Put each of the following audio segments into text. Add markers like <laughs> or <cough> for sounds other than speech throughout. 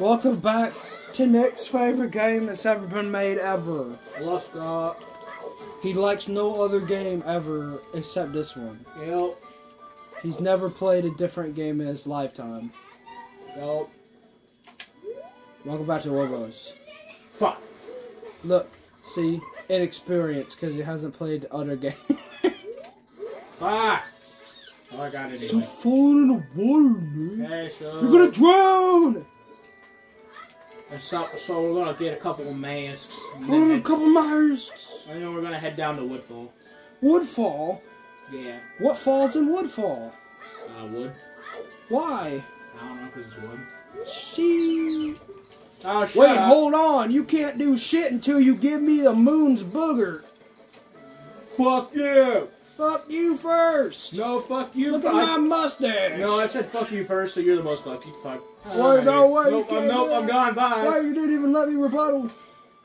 Welcome back to Nick's favorite game that's ever been made ever. Hello, Scott. He likes no other game ever except this one. Yep. He's never played a different game in his lifetime. Yep. Welcome back to Logos. Fuck. Look, see, inexperience because he hasn't played other <laughs> games. Fuck. Oh, I got it anyway. fall in the water, Nick. Okay, so. You're gonna drown! So, so we're gonna get a couple of masks. And a couple masks. and then we're gonna head down to Woodfall. Woodfall? Yeah. What falls in Woodfall? Uh, wood. Why? I don't know, because it's wood. She. Oh, Wait, up. hold on. You can't do shit until you give me the moon's booger. Fuck you! Fuck you first. No, fuck you. Look at I- my mustache. No, I said fuck you first, so you're the most lucky. Fuck. Wait, no, wait, you Nope, I'm, can't nope, I'm that. gone. Bye. Why you didn't even let me rebuttal?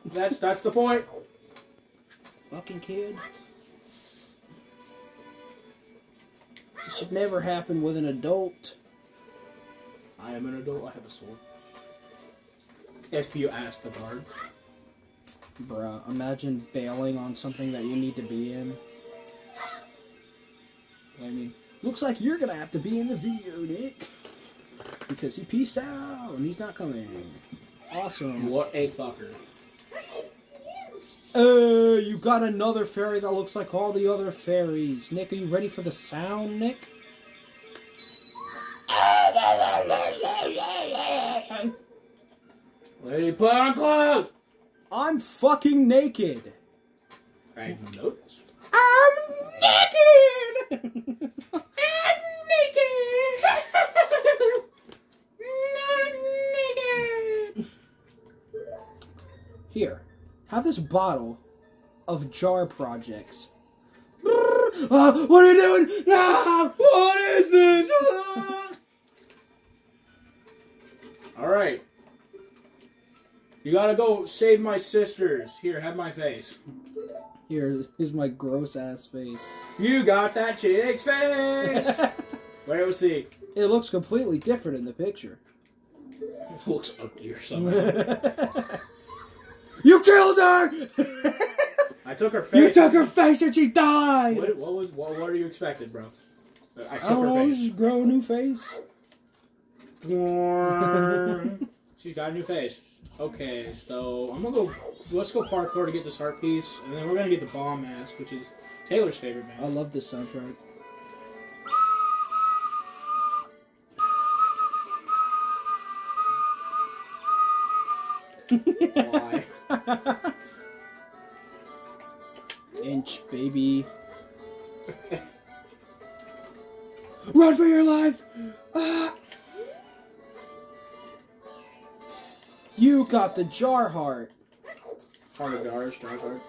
That's that's the point. Fucking kid. This should never happen with an adult. I am an adult. I have a sword. If you ask the guard. Bruh, imagine bailing on something that you need to be in. I mean, looks like you're gonna have to be in the video, Nick. Because he pieced out and he's not coming. Awesome. What a fucker. Uh, you got another fairy that looks like all the other fairies. Nick, are you ready for the sound, Nick? Lady, put on clothes. I'm fucking naked. I noticed. I'm naked! I'm naked! Here, have this bottle of jar projects. Ah, what are you doing? Ah, what is this? Ah. All right. You gotta go save my sisters. Here, have my face. Here is my gross ass face. You got that chick's face. <laughs> Wait, let's see. It looks completely different in the picture. It <laughs> looks ugly or something. <laughs> you killed her! I took her face. you took her face and she died! What, what was? What, what are you expected, bro? I I took don't know, her face. just grow a new face. She's got a new face. Okay, so I'm gonna go. Let's go parkour to get this heart piece, and then we're gonna get the bomb mask, which is Taylor's favorite mask. I love this soundtrack. Why? <laughs> Inch, baby. <laughs> Run for your life! Ah! You got the jar heart. Heart of Dars, Dark Heart.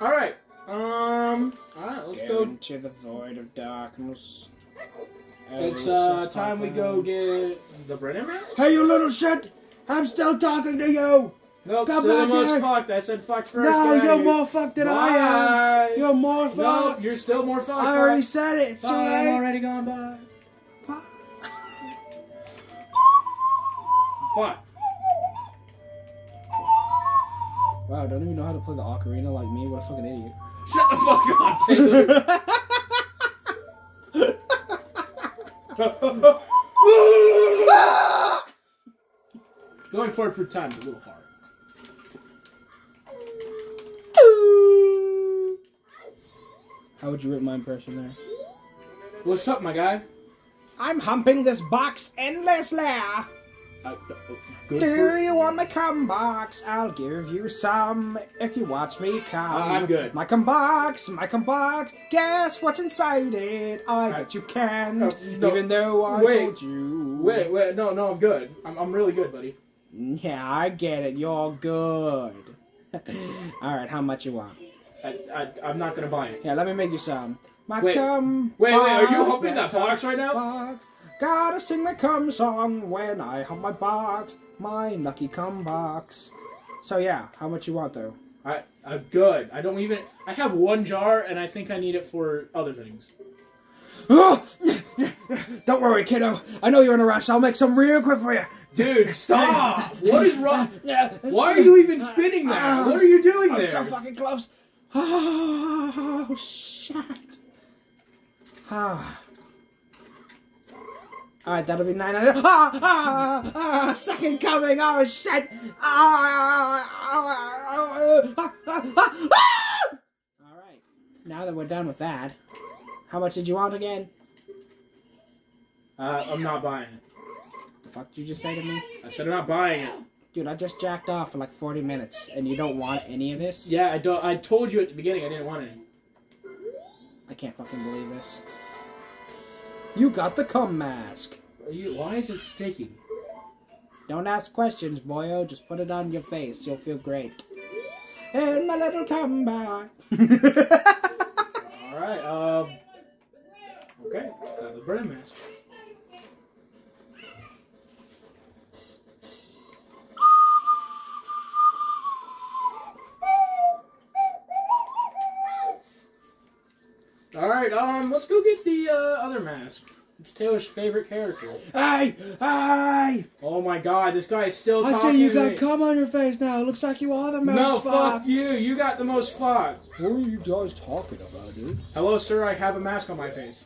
All right. Um. All right. Let's go. into the void of darkness. It's uh time we go get the Bremen mask. Hey, you little shit! I'm still talking to you! Nope. Come Come back was here. fucked. I said fucked first. no, you're here. more fucked than I am! You're more fucked! No, you're still more fucked. I already Bye. said it! It's too Bye, I'm already gone. Bye. Fuck. Wow, don't even know how to play the ocarina like me. What a fucking idiot. Shut the fuck up, Taylor. <laughs> <laughs> Going forward for time is a little hard. How would you rate my impression there? What's up, my guy? I'm humping this box endlessly. Uh, good Do you want my cum box? I'll give you some if you watch me come. Uh, I'm good. My cum box, my cum box. Guess what's inside it? I bet you can. Uh, no. Even though I Wait. told you. Wait, wait, no, no, I'm good. I'm, I'm really good, buddy. Yeah, I get it. You're good. <laughs> All right, how much you want? I, I, I'm not gonna buy it. Yeah, let me make you some. My Wait. cum. Wait, wait, are you box, my that box right now? Box. Gotta sing my cum song when I hump my box, my lucky cum box. So yeah, how much you want though? I, I'm good. I don't even. I have one jar, and I think I need it for other things. Oh! <laughs> Don't worry, kiddo. I know you're in a rush. I'll make some real quick for you. Dude, stop! <laughs> What is wrong? <laughs> Why are you even spinning that? What are you doing I'm there? so fucking close. <sighs> Oh, shit. <sighs> Ah. Alright, that'll be 900. Ah, ah, ah, second coming. Oh, shit. Ah, ah, ah, ah, ah, ah. Alright, now that we're done with that, how much did you want again? Uh, I'm not buying it. The fuck did you just say to me? I said I'm not buying it. Dude, I just jacked off for like 40 minutes, and you don't want any of this? Yeah, I don't. I told you at the beginning I didn't want any. I can't fucking believe this. You got the cum mask. Are you, why is it sticky? Don't ask questions, boyo. Just put it on your face. You'll feel great. And my little cum comeback. <laughs> All right. Um. Okay. Got the burn mask. Um. Let's go get the uh, other mask. It's Taylor's favorite character. hey, hey! Oh my God! This guy is still I talking. see you got cum on your face now. It looks like you are the most No, fuck you. You got the most fucked. What are you guys talking about, dude? Hello, sir. I have a mask on my face.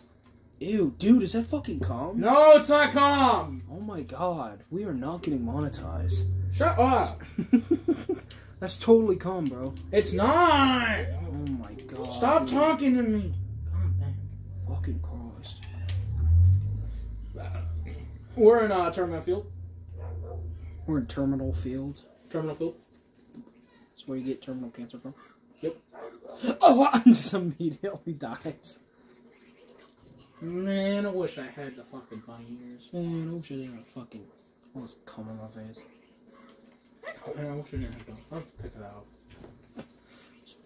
Ew, dude, is that fucking cum? No, it's not calm. Oh my god, we are not getting monetized. Shut up. <laughs> That's totally cum, bro. It's not. Oh my god. Stop talking to me. God damn. Fucking Christ. We're in uh, Terminal Field. We're in Terminal Field. Terminal Field. That's where you get terminal cancer from. Yep. Oh, <laughs> I just immediately dies. Man, I wish I had the fucking bunny ears. Man, I wish I didn't have fucking this cum on my face. Man, I wish I didn't have them. I'll pick it out.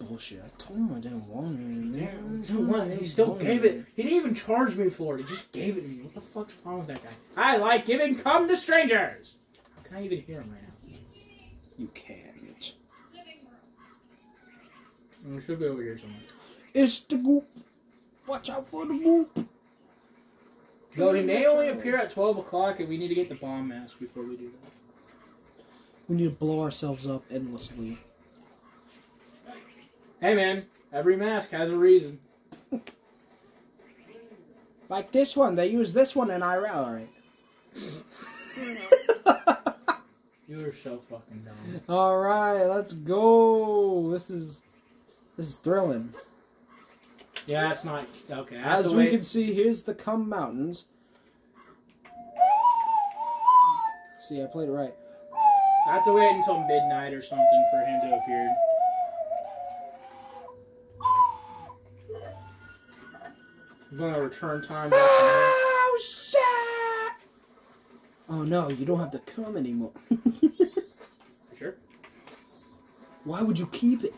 Oh, Bullshit. I told him I didn't want it. Damn, so what? He still gave it. He didn't even charge me for it. He just gave it to me. What the fuck's wrong with that guy? I like giving cum to strangers. How can I even hear him right now? You can't. We should be over here somewhere. It's the goop. Watch out for the goop. Though he may only appear at 12 o'clock, and we need to get the bomb mask before we do that. We need to blow ourselves up endlessly. Hey man, every mask has a reason. Like this one. They use this one in IRL, right? <laughs> You are so fucking dumb. All right, let's go. This is this is thrilling. Yeah, it's not okay. As we can see, here's the Cum Mountains. See, I played it right. I have to wait until midnight or something for him to appear. I'm gonna return time Oh shit! Oh no, you don't have the cum anymore. <laughs> Sure. Why would you keep it?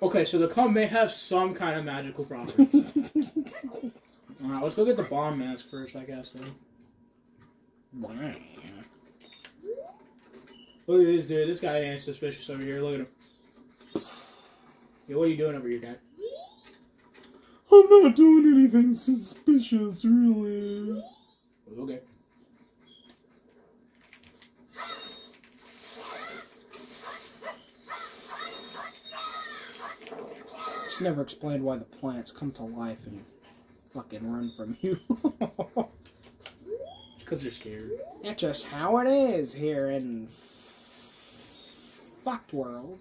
Okay, so the cum may have some kind of magical properties. <laughs> Alright, let's go get the bomb mask first, I guess, then. Look at this dude. This guy ain't suspicious over here. Look at him. Yo, what are you doing over here, guy? I'm not doing anything suspicious, really. Okay. It's never explained why the plants come to life and fucking run from you. <laughs> It's because they're scared. That's just how it is here in fucked world,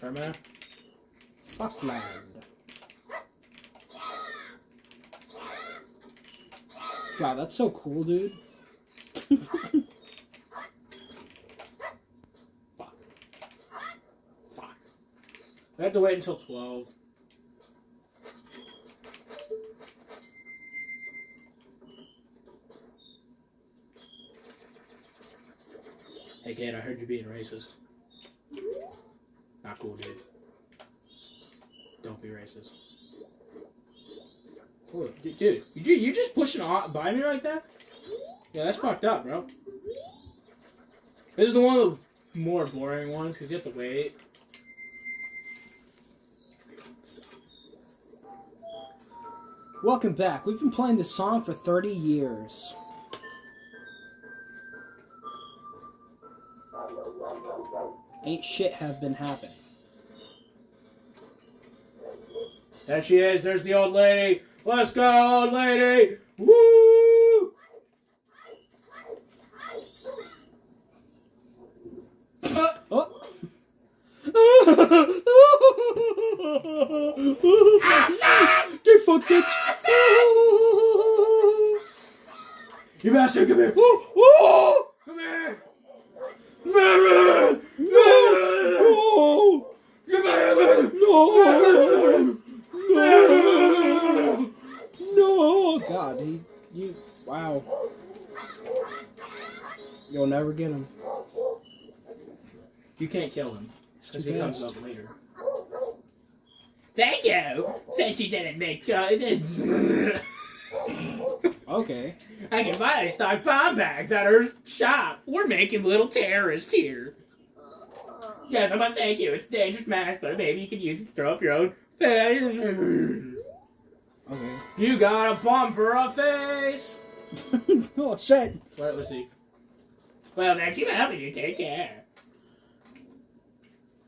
Terminator? fuck land. Wow, that's so cool, dude. Fuck. Fuck. We have to wait until 12. Hey, kid, I heard you being racist. Not cool, dude. Don't be racist. Dude, you just pushing by me like that? Yeah, that's fucked up, bro. This is the one of the more boring ones because you have to wait. Welcome back. We've been playing this song for 30 years. Ain't shit have been happening. There she is. There's the old lady. Let's go, old lady. Woo! Uh, Oh. Get fucked, bitch. you bastard, come here. Because Too he comes fast. up later. Thank you. Since you didn't make uh, <laughs> Okay. I can buy stock bomb bags at her shop. We're making little terrorists here. Yes, I must thank you. It's a dangerous mask, but maybe you could use it to throw up your own. Okay. you got a bomb for a face. <laughs> oh shit. Wait, let's see. Well, thank you for helping you. Take care.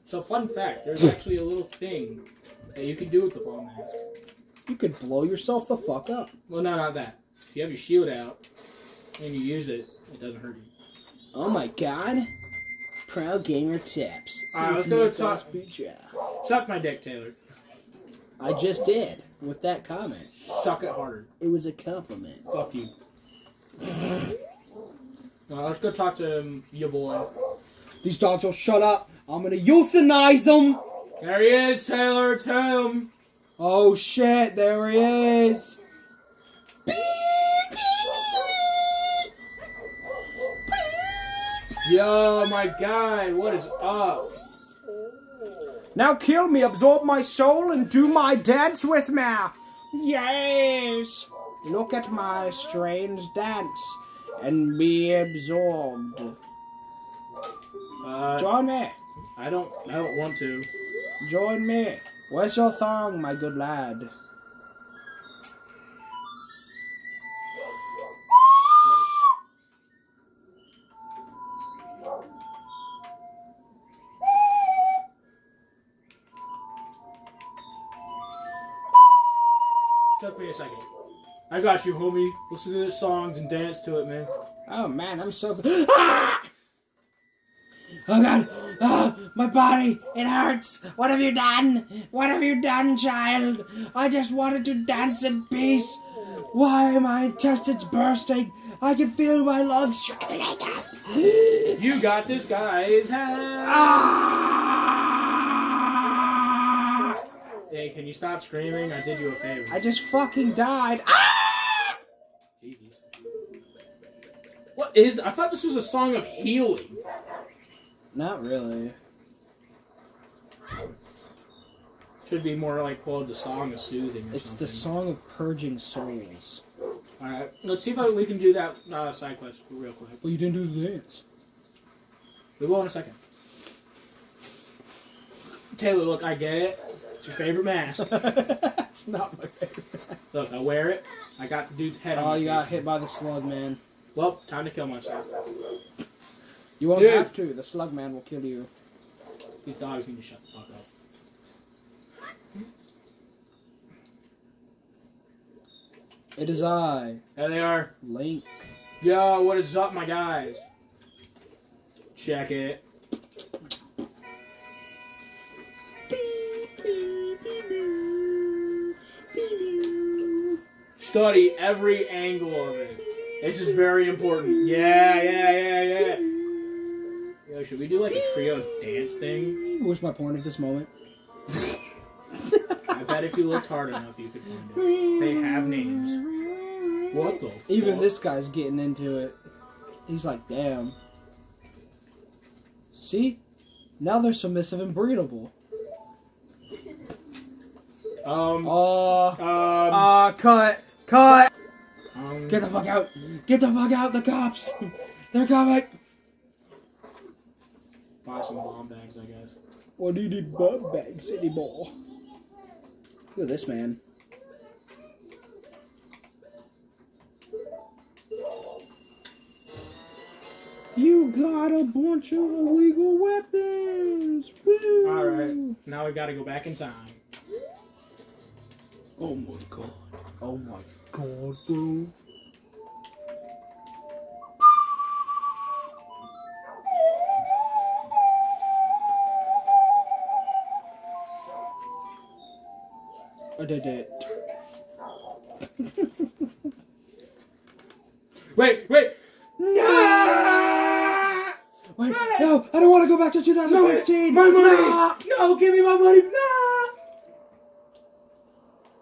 So, fun fact: there's actually a little thing that you can do with the bomb mask. You could blow yourself the fuck up. Well, no, not that. If you have your shield out and you use it, it doesn't hurt you. Oh my god. Pro gamer tips. Alright, let's With go Nick talk- Ospija. Suck my dick, Taylor. I just did with that comment. Suck it harder. It was a compliment. Fuck you. Now, let's go talk to um, your boy. These dogs will shut up. I'm gonna euthanize him. There he is, Taylor. It's him. Oh shit, there he is. Yo, my guy, what is up? Now kill me, absorb my soul, and do my dance with me. Yes. Look at my strange dance and be absorbed. Uh, Join me. I don't, I don't want to. Join me. Where's your thong, my good lad? Took me a second. I got you, homie. Listen to the songs and dance to it, man. Oh man, I'm so. <gasps> Ah! Oh god! Ah, my body! It hurts! What have you done? What have you done, child? I just wanted to dance in peace. Why are my intestines bursting? I can feel my lungs shriveling up. You got this guy's. Ah! Hey, can you stop screaming? I did you a favor. I just fucking died. Ah! Jeez. What is? I thought this was a song of healing. Not really. Should be more like called the song of soothing or It's something. the song of purging souls. All right, let's see if I, we can do that uh, side quest real quick. Well, you didn't do the dance. We will in a second. Taylor, look, I get it. It's your favorite mask. <laughs> That's not my favorite. Look, I wear it. I got the dude's head. on Oh, you got hit by the slug, man. Well, time to kill myself. You won't Dude. have to. The slug man will kill you. These dogs need to shut the fuck up. It is I, There they are. Link. Yo, what is up, my guys? Check it. Study every angle of it. It's just very important. Yeah, yeah, yeah, yeah. Yo, should we do like a trio dance thing? What's my point at this moment? I bet if you looked hard enough, you could find it. They have names. What the? Even fuck? this guy's getting into it. He's like, damn. See? Now they're submissive and breedable. Um. Oh, Um. ah, cut, cut. um, Get the fuck out. Get the fuck out, the cops. <laughs> They're coming. Buy some bomb bags, I guess. What do you need bum bags anymore? Look at this man. You got a bunch of illegal weapons. Alright, now we gotta go back in time. Oh my god. Oh my god, bro. Did it. <laughs> Wait, wait! No! Wait, no, I don't want to go back to 2015. My money! No! No, give me my money! No!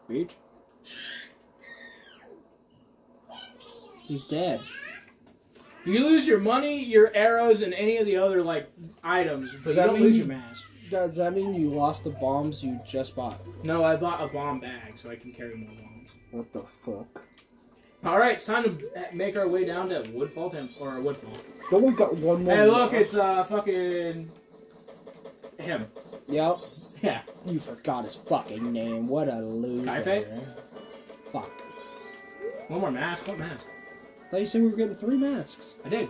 Beach. He's dead. You lose your money, your arrows, and any of the other like items, but you don't lose your mask. Does that mean you lost the bombs you just bought? No, I bought a bomb bag so I can carry more bombs. What the fuck? All right, it's time to make our way down to Woodfall Temp or Woodfall. Don't we got one more? Hey, look, it's uh fucking him. Yep. Yeah. You forgot his fucking name. What a loser. Kafei? Fuck. One more mask. What mask? I thought you said we were getting three masks. I did.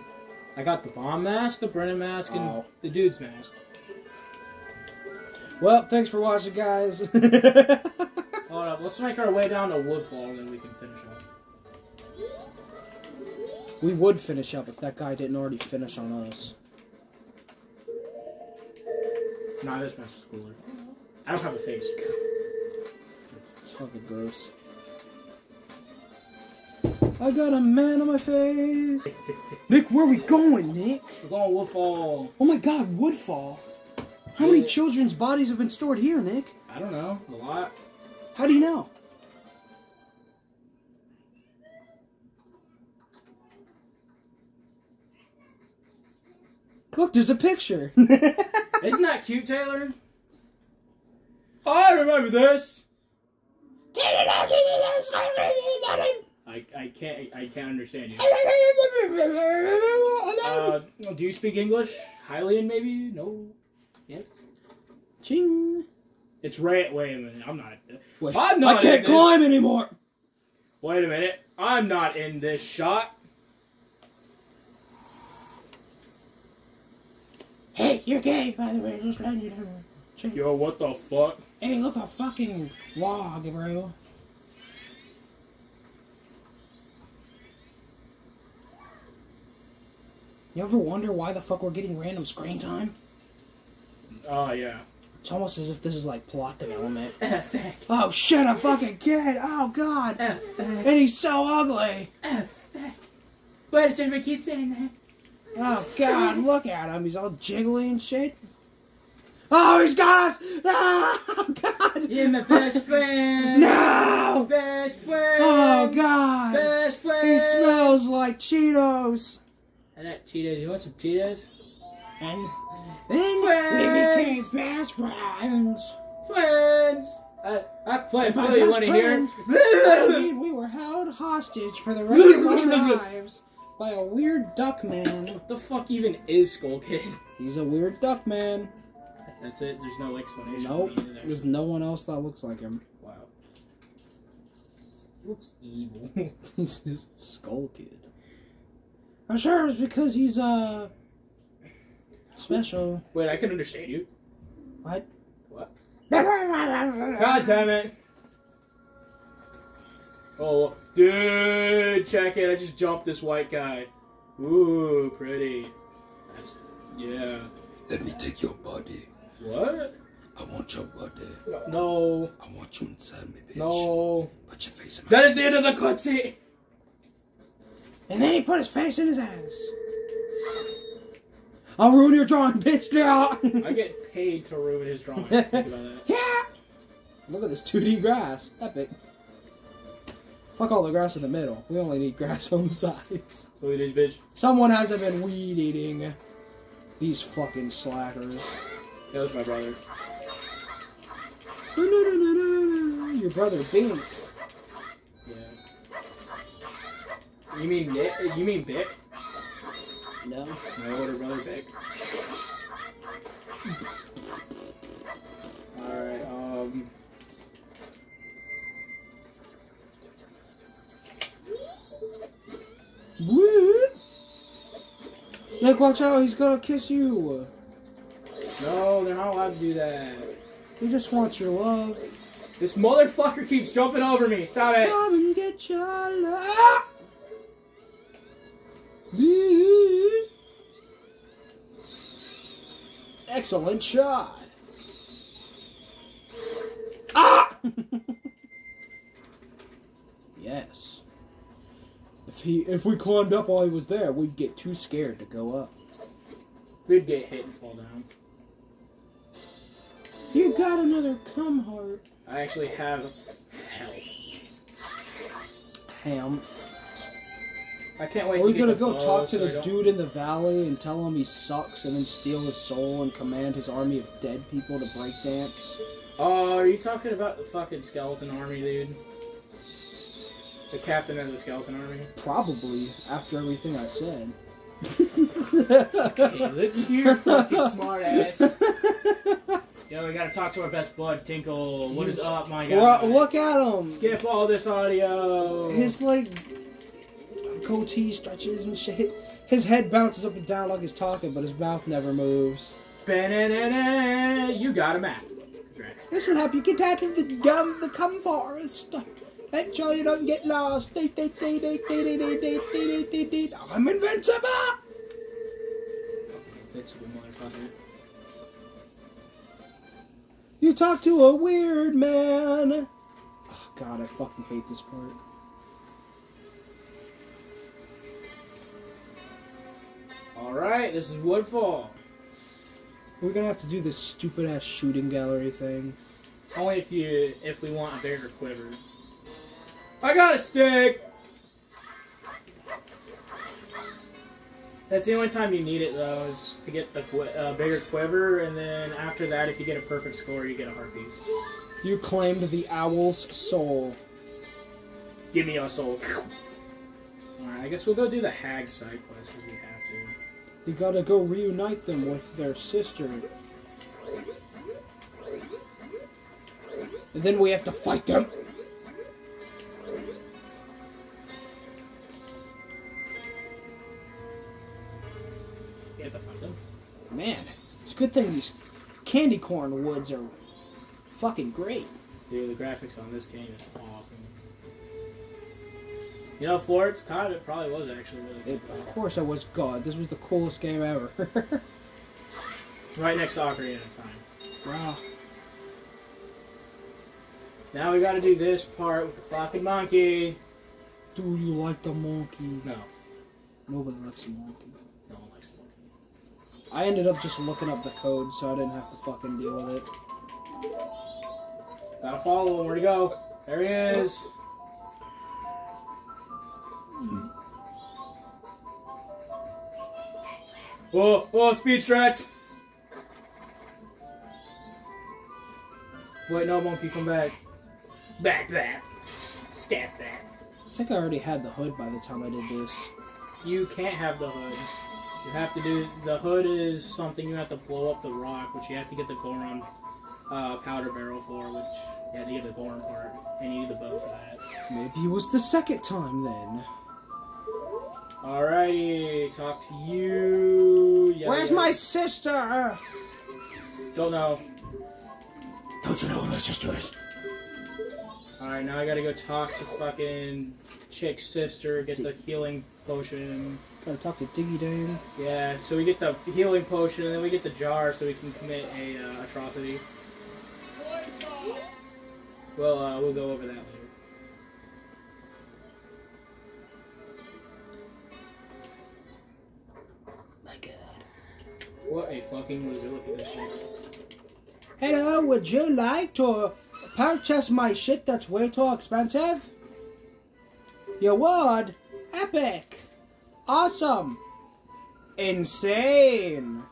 I got the bomb mask, the Bremen mask, and Oh. the dude's mask. Well, thanks for watching, guys. <laughs> Hold up, let's make our way down to Woodfall and then we can finish up. we would finish up if that guy didn't already finish on us. Nah, this mask is cooler. I don't have a face. It's fucking gross. I got a man on my face. <laughs> Nick, where are we going, Nick? We're going Woodfall. Oh my god, Woodfall. How many children's bodies have been stored here, Nick? I don't know, a lot. How do you know? Look, there's a picture. <laughs> Isn't that cute, Taylor? I remember this. I, I can't I can't understand you. <laughs> Uh, do you speak English? Hylian, maybe? No. Ching. It's right. Wait a minute. I'm not. Wait, I'm not I can't in this. climb anymore. Wait a minute. I'm not in this shot. Hey, you're gay, by the way. Just letting you know. Yo, what the fuck? Hey, look, a fucking log, bro. You ever wonder why the fuck we're getting random screen time? Oh yeah. It's almost as if this is like plot development. <laughs> F Oh shit, a fucking kid! Oh god! F And he's so ugly! F Wait a second, keep saying that. Oh god, look at him, he's all jiggly and shit. Oh, he's got us! <laughs> Oh god! You're my best <laughs> friend. No! Best friend. Oh god! Best friend. He smells like Cheetos! I like Cheetos. You want some Cheetos? And then Friends. we became best friends. Friends. I, I play Phil. You want to hear? I mean, <laughs> we were held hostage for the rest of our <laughs> lives by a weird duck man. what the fuck even is Skull Kid? He's a weird duck man. That's it. There's no explanation. Nope. for. There's no one else that looks like him. Wow. He looks evil. <laughs> He's just Skull Kid. I'm sure it was because he's uh special. Wait, I can understand you. What? What? <laughs> God damn it. Oh, dude, check it. I just jumped this white guy. Ooh, pretty. That's, yeah. Let me take your body. What? I want your body. No, I want you inside me, bitch. no. Put your face in my That is the end of the cutscene. And then he put his face in his ass. I'll ruin your drawing, bitch. Yeah. I get paid to ruin his drawing. <laughs> Think about that. yeah. Look at this 2D grass. Epic. Fuck all the grass in the middle. We only need grass <laughs> on the sides. At bitch. Someone hasn't been weed eating. These fucking slackers. That was my brother. <laughs> Your brother Bink. Yeah. You mean Nick? You mean Vic? No. My older brother big. Alright, um. What? Nick, watch out. He's gonna kiss you. No, they're not allowed to do that. He just wants your love. This motherfucker keeps jumping over me. Stop it. Come and get your love. Excellent shot. Ah! <laughs> yes. If he if we climbed up while he was there, we'd get too scared to go up. We'd get hit and fall down. You got another cum heart. I actually have health. Ham. I can't wait Are we to gonna go talk to so the dude in the valley and tell him he sucks and then steal his soul and command his army of dead people to break dance? Oh, are you talking about the fucking skeleton army, dude? The captain of the skeleton army? Probably after everything I said. Hey, look here, <laughs> fucking smart ass. Yo, we gotta talk to our best bud, Tingle. What is He's- up, my guy? look at him. Skip all this audio. His like goatee stretches and shit. His head bounces up and down like he's talking, but his mouth never moves. Ba-na-na-na, you got a map. This will help you get out of the gum, the cum forest. Make sure you don't get lost. I'm invincible! You talk to a weird man. Oh, God, I fucking hate this part. Alright, this is Woodfall. We're gonna have to do this stupid ass shooting gallery thing. Only if you if we want a bigger quiver. I got a stick! That's the only time you need it though, is to get the qui- uh, bigger quiver, and then after that, if you get a perfect score, you get a heart piece. You claimed the owl's soul. Give me your soul. Alright, I guess we'll go do the hag side quest because we have. You gotta go reunite them with their sister. And then we have to fight them. Get the fuck them. Man, it's a good thing these candy corn woods are fucking great. Dude, the graphics on this game is awesome. You know, for its time, it probably was actually really It, of course I was God. This was the coolest game ever. <laughs> Right next to Ocarina of Time. wow. Now we gotta do this part with the fucking monkey. Do you like the monkey? No, Nobody likes the monkey. no one likes it. I ended up just looking up the code so I didn't have to fucking deal with it. Gotta follow him. Where'd he go? There he is. Whoa, whoa, speed strats! Wait, no, monkey, come back. Back that. Stab that. I think I already had the hood by the time I did this. You can't have the hood. You have to do the hood is something you have to blow up the rock, which you have to get the Goron uh, powder barrel for, which you have to get the Goron part, and you need the bow for that. Maybe it was the second time then. Alrighty, talk to you. Yeah, Where's yeah. my sister? Don't know. Don't you know who my sister is? Alright, now I gotta go talk to fucking chick's sister, get the healing potion. Gotta talk to Diggy Dang. Yeah, so we get the healing potion, and then we get the jar so we can commit a uh, atrocity. Well, uh, we'll go over that later. What a fucking loser! Look at this shit. Hello, would you like to purchase my shit that's way too expensive? You would? Epic! Awesome! Insane!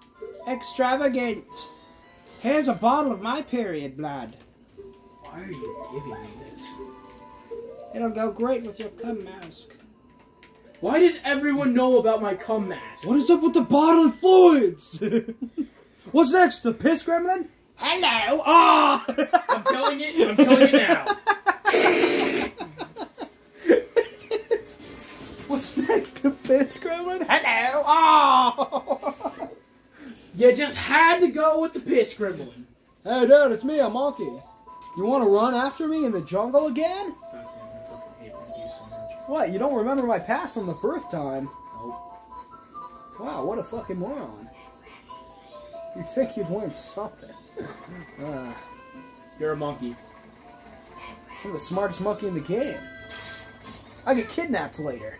Extravagant! Here's a bottle of my period blood. Why are you giving me this? It'll go great with your cum mask. Why does everyone know about my cum mask? What is up with the bodily fluids? <laughs> What's next? The piss gremlin? Hello! Ah! I'm telling it. I'm telling it now. <laughs> What's next? The piss gremlin? Hello! Oh! <laughs> You just had to go with the piss scribbling. Hey, Dad, it's me, a monkey. You want to run after me in the jungle again? What? You don't remember my path from the first time? Nope. Wow, what a fucking moron. You'd think you'd learn something. <laughs> Uh, You're a monkey. I'm the smartest monkey in the game. I get kidnapped later.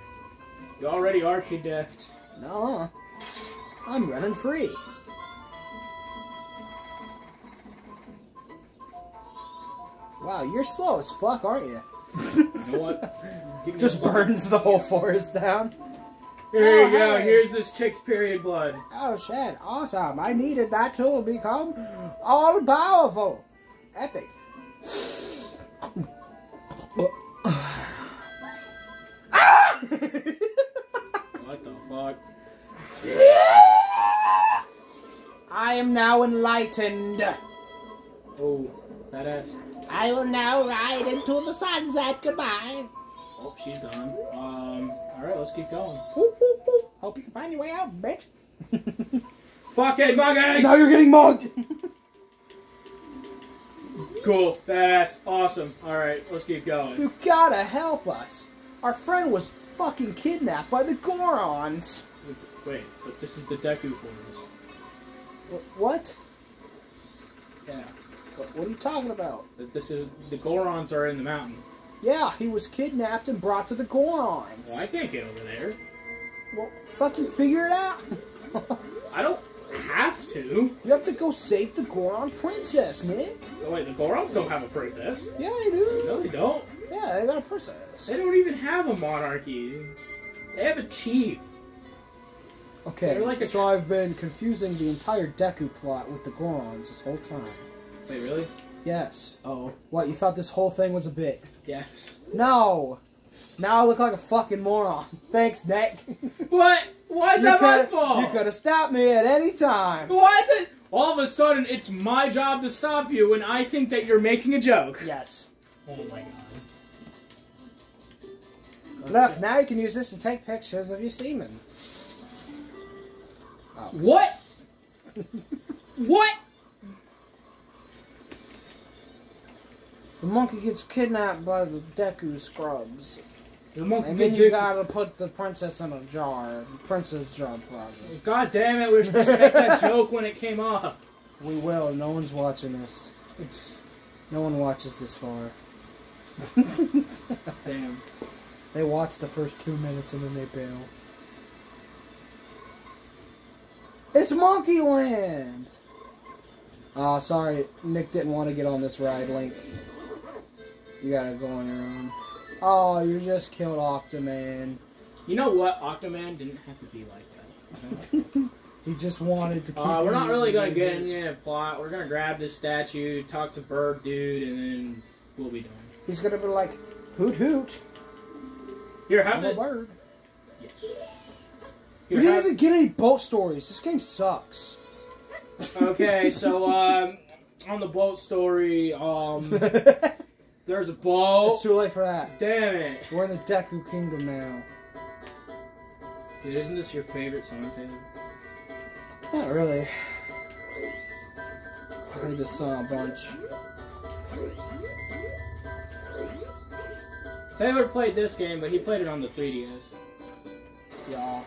You already are kidnapped. No, I'm running free. Wow, you're slow as fuck, aren't you? You know what? <laughs> Just burns the whole forest down. Here Oh, you go. hey. Here's this chick's period blood. Oh shit, awesome. I needed that to become all powerful. Epic. Ah! <laughs> What the fuck? I am now enlightened. Oh, badass. I will now ride into the sunset. Goodbye. Oh, she's gone. Um, alright, let's keep going. Whoop, whoop, whoop. Hope you can find your way out, bitch. <laughs> Fuck Fucking monkeys! now you're getting mugged. <laughs> Cool, badass, awesome. Alright, let's keep going. you gotta help us. Our friend was fucking kidnapped by the Gorons. Wait, but this is the Deku Forest. What? Yeah. What, what are you talking about? But This is the Gorons are in the mountain. Yeah, he was kidnapped and brought to the Gorons. Well, I can't get over there. Well, fucking figure it out. I don't have to. you have to go save the Goron princess, Nick. Oh, wait, the Gorons don't have a princess. Yeah, they do. No, they don't. Yeah, they got a princess. They don't even have a monarchy. They have a chief. Okay, like so I've been confusing the entire Deku plot with the Gorons this whole time. Wait, really? Yes. Oh, What, you thought this whole thing was a bit? yes. No! Now I look like a fucking moron. Thanks, Nick. <laughs> What? Why is you that my fault? You could have stopped me at any time. Why did all of a sudden it's my job to stop you when I think that you're making a joke? Yes. Oh my god. Look, now you can use this to take pictures of your semen. Oh. What? <laughs> what? The monkey gets kidnapped by the Deku scrubs. The monkey And then you gotta put the princess in a jar. Princess jar project. God damn it, we were supposed to make that joke when it came up. We will. No one's watching this. It's No one watches this far. <laughs> damn. They watch the first two minutes and then they bail. It's Monkey Land! Oh, sorry. Nick didn't want to get on this ride, Link. You gotta go on your own. Oh, you just killed Octoman. You know what? Octoman didn't have to be like that. <laughs> He just wanted to Uh, we're not really gonna get into the plot. We're gonna grab this statue, talk to Bird Dude, and then we'll be done. He's gonna be like, hoot hoot. Here, have I'm a bird. Yes. We didn't even get any boat stories. This game sucks. Okay, so um, on the boat story, um, <laughs> there's a ball. It's too late for that. Damn it, We're in the Deku Kingdom now. dude! Isn't this your favorite song, Taylor? Not really. I heard this song a bunch. Taylor played this game, but he played it on the 3DS. Yeah.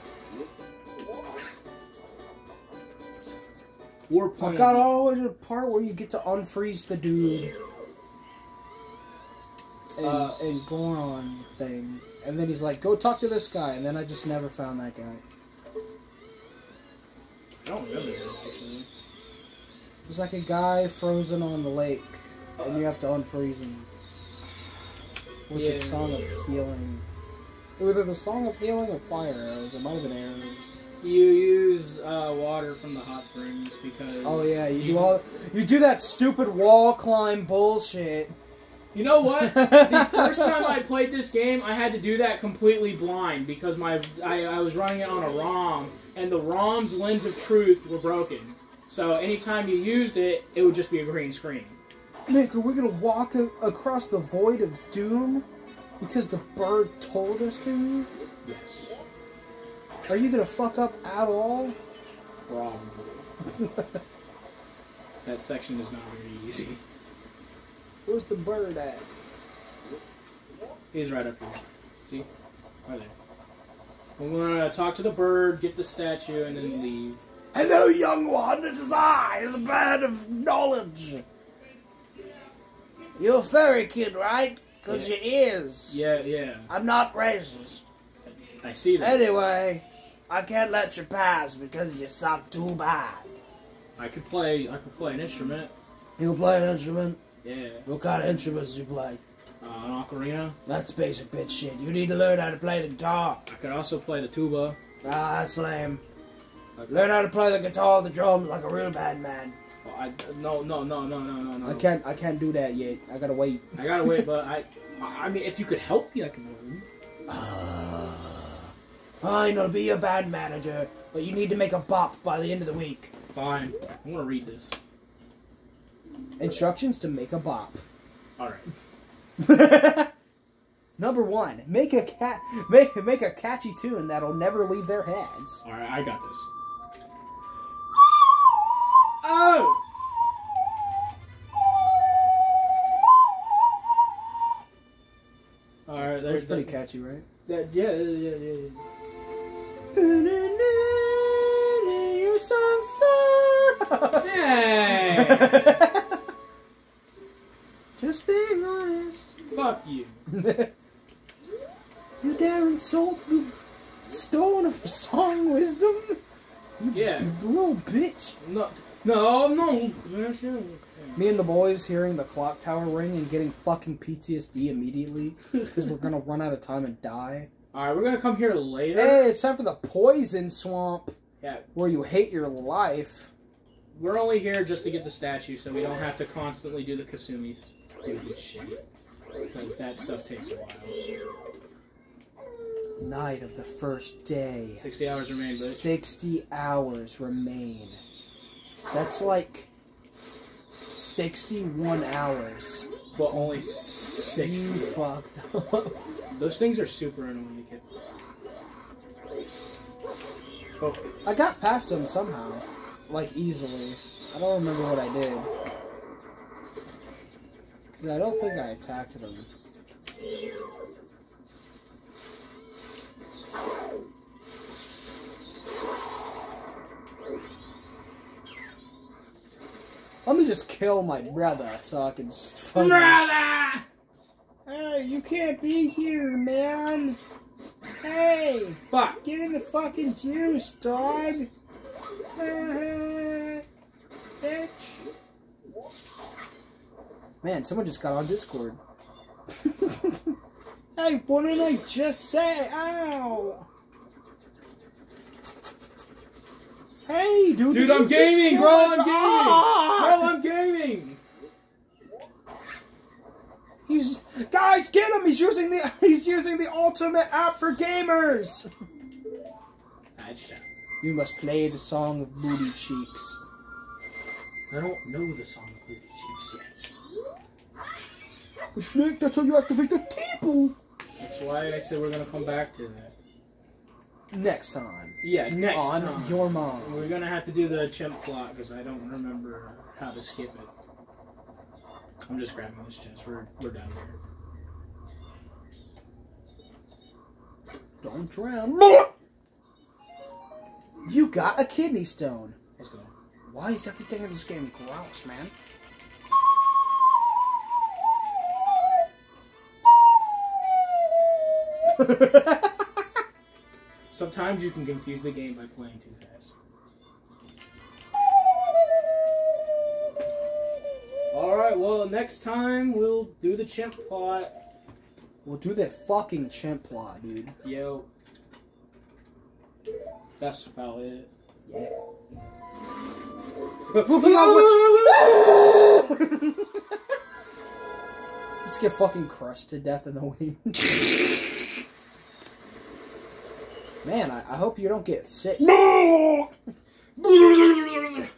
We're I got all the way to the part where you get to unfreeze the dude. And, Uh, and Goron thing. And then he's like, go talk to this guy. And then I just never found that guy. I don't remember that actually. There's like a guy frozen on the lake. And you have to unfreeze him. With Yeah. the Song of Healing. Either the Song of Healing or Fire Arrows. It might have been arrows. You use uh, water from the hot springs because. Oh yeah, you do all you do that stupid wall climb bullshit. You know what? <laughs> the first time I played this game, I had to do that completely blind because my I, I was running it on a ROM, and the ROM's lens of truth were broken. So anytime you used it, it would just be a green screen. Nick, are we gonna walk a- across the void of doom because the bird told us to? Yes. Are you gonna fuck up at all? Probably. <laughs> that section is not very easy. Where's the bird at? He's right up here. See? Right there. We're gonna talk to the bird, get the statue, and then leave. Hello, young one. It is I, the bird of knowledge. You're a furry kid, right? Because Yeah. your ears. Yeah, yeah. I'm not racist. I see that. Anyway, I can't let you pass because you suck too bad. I could play. I could play an instrument. You can play an instrument? Yeah. What kind of instruments do you play? Uh, an ocarina. That's basic bitch shit. You need to learn how to play the guitar. I could also play the tuba. Ah, that's lame. Okay. Learn how to play the guitar, the drums like a real bad man. Oh, I no no no no no no no. I can't. I can't do that yet. I gotta wait. I gotta wait, but <laughs> I. I mean, if you could help me, I can learn. Ah. Fine, I'll be your band manager, but you need to make a bop by the end of the week. Fine. I'm gonna read this. Instructions to make a bop. All right. <laughs> <laughs> Number one, make a cat make make a catchy tune that'll never leave their heads. All right. I got this. Oh. All right. That's There's pretty that, catchy, right? that, yeah, yeah, yeah, yeah. Your song, Hey! <laughs> Just being honest. Fuck you. <laughs> you dare insult the stone of song wisdom? Yeah. You little bitch. No. No. No. Me and the boys hearing the clock tower ring and getting fucking PTSD immediately <laughs> because we're gonna run out of time and die. All right. We're gonna come here later. Hey, it's time for the poison swamp Yeah. where you hate your life. We're only here just to get the statue, so we don't have to constantly do the Kasumi's shit. Because that stuff takes a while. Night of the first day. 60 hours remain, bitch. 60 hours remain. That's like 61 hours. But only You 60. fucked up. <laughs> Those things are super annoying to get. Oh, I got past them somehow. Like, easily. I don't remember what I did. I don't think I attacked them. Let me just kill my brother so I can. Brother! Hey, you can't be here, man. Hey, Fuck! get in the fucking juice, dog. <laughs> Bitch. Man, someone just got on Discord. <laughs> Hey, what did I just say? Ow. Hey, dude. Dude, I'm gaming, bro! I'm gaming! Ah! Bro, I'm gaming! He's guys, get him! He's using the <laughs> he's using the ultimate app for gamers. You must play the song of booty cheeks. I don't know the song of Booty Cheeks yet. Nick, that's how you activate the people. That's why I said we're gonna come back to that. Next time Yeah, next on time. your mom. We're gonna have to do the chimp plot because I don't remember how to skip it. I'm just grabbing this chest. We're we're down here. Don't drown. You got a kidney stone. Let's go. Why is everything in this game gross, man? <laughs> Sometimes you can confuse the game by playing too fast. Alright, well, next time we'll do the chimp plot. We'll do that fucking chimp plot, dude. Yo. That's about it. Yeah. <laughs> Just get fucking crushed to death in the wind. <laughs> Man, I, I hope you don't get sick. <laughs>